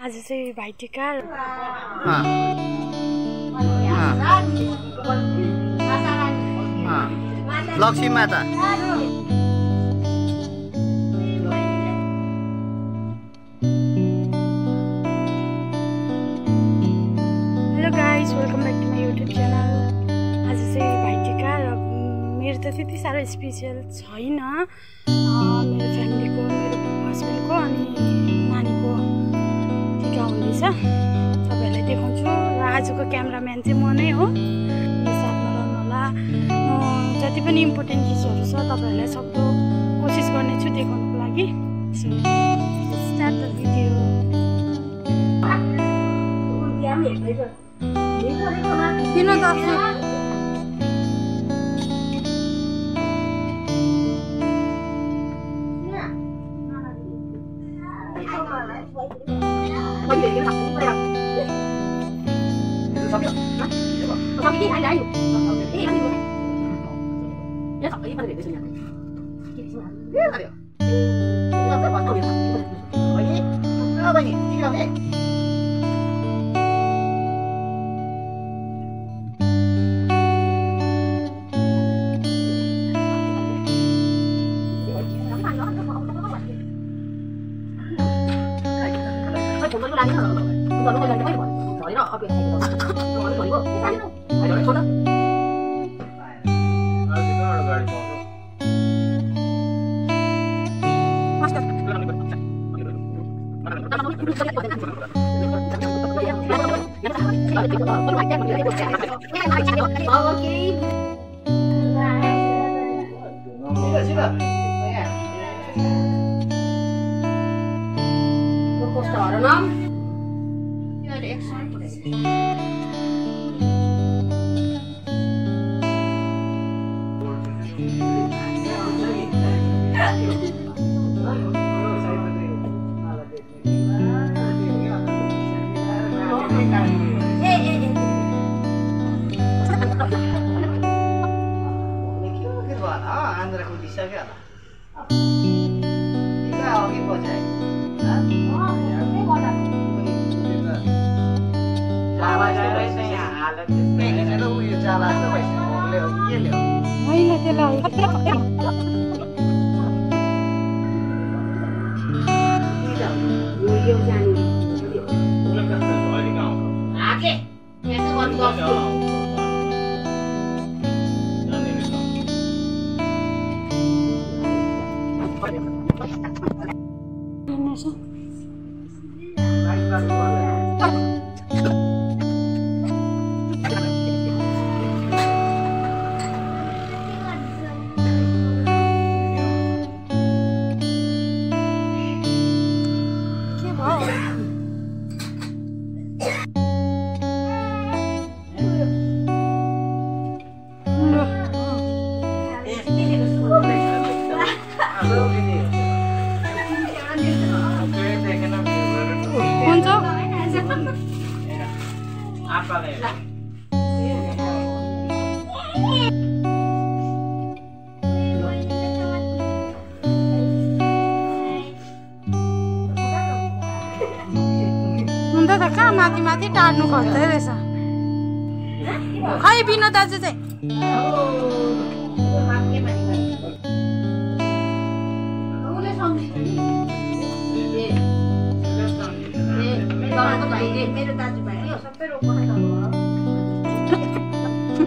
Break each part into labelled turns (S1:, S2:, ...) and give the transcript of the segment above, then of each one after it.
S1: आज चाहिँ भाइटिका।
S2: लक्ष्मी माता।
S1: Hello guys welcome back to my YouTube channel आज चाहिँ भाइटिका र मेरो त त्यति साह्रो स्पेसियल छैन। मेरो फ्यामिलीको मेरो हस्बेन्डको अनि नानीको हुँदैछ तपाईँहरूलाई देखाउँछु। र आजको क्यामराम्यान चाहिँ म नै हो। साथमा रहनुहोला म जति पनि इम्पोर्टेन्ट चिजहरू छ तपाईँहरूलाई सक्दो कोसिस गर्नेछु देखाउनुको लागि।
S3: คนถืออยู่ฝั่งนี้เลย
S2: สองพี่
S3: นะสองพี่ที่ไหนได้อยู่
S2: ที่
S3: มันอยู่ไหนเยอะสองพี่มันเด็กไปสุดยังคิดสุดยังเยอ
S2: ะเลย
S3: เราจะบอกเขาอยู่ฝั่งนี้เลยโ
S2: อ้ยเอาไปนี่ที่เราเอง
S4: sila sila
S2: ayan
S3: Kostara nam
S5: Ya ada excited
S2: Thank you. उयो चाला के ल्याऊ
S1: होइन त्यसलाई कहाँ माथि माथि टार्नु खोज्दै रहेछ खै विनोद दाजु चाहिँ
S3: मेरो
S5: दाजुभाइ सबै रोक्नु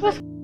S3: What's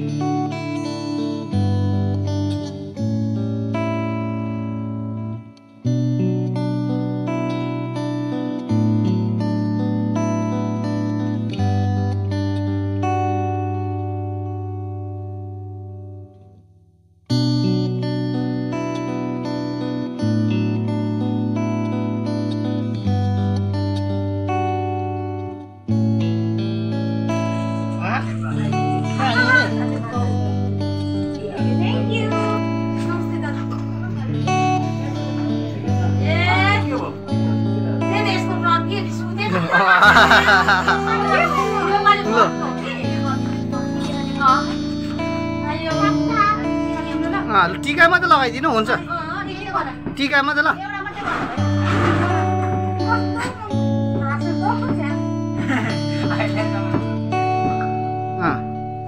S3: Música
S2: टिका मात्रै लगाइदिनु हुन्छ। टिका मात्रै ल।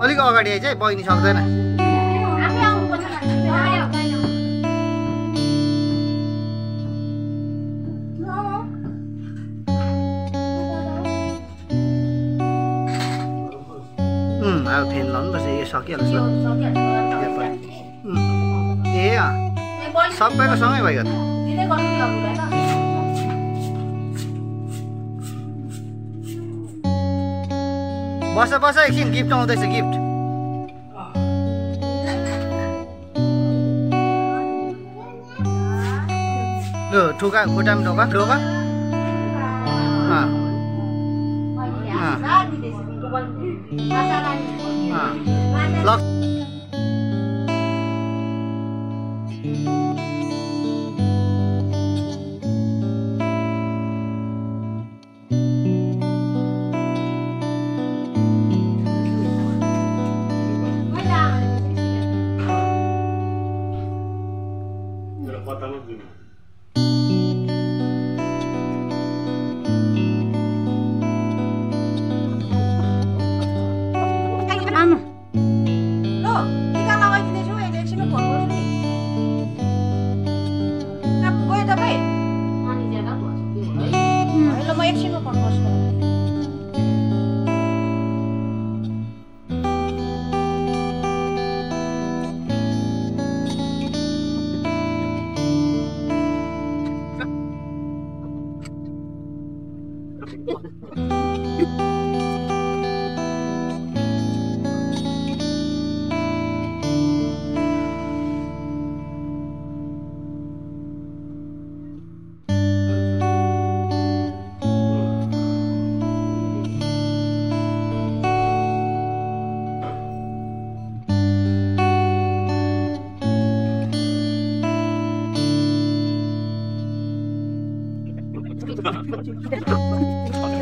S2: अलिक अगाडि आइज है बहिनी सक्दैन। thêm lắm và gì sao kia là
S3: sao kia
S2: phải thế à? Sao bé có sáng ngày vậy cả Basta basta xin gift đâu đây là gift. Được, thu cái của trăm đâu bác, được á. À.
S3: Nah.
S5: ちょっと待って。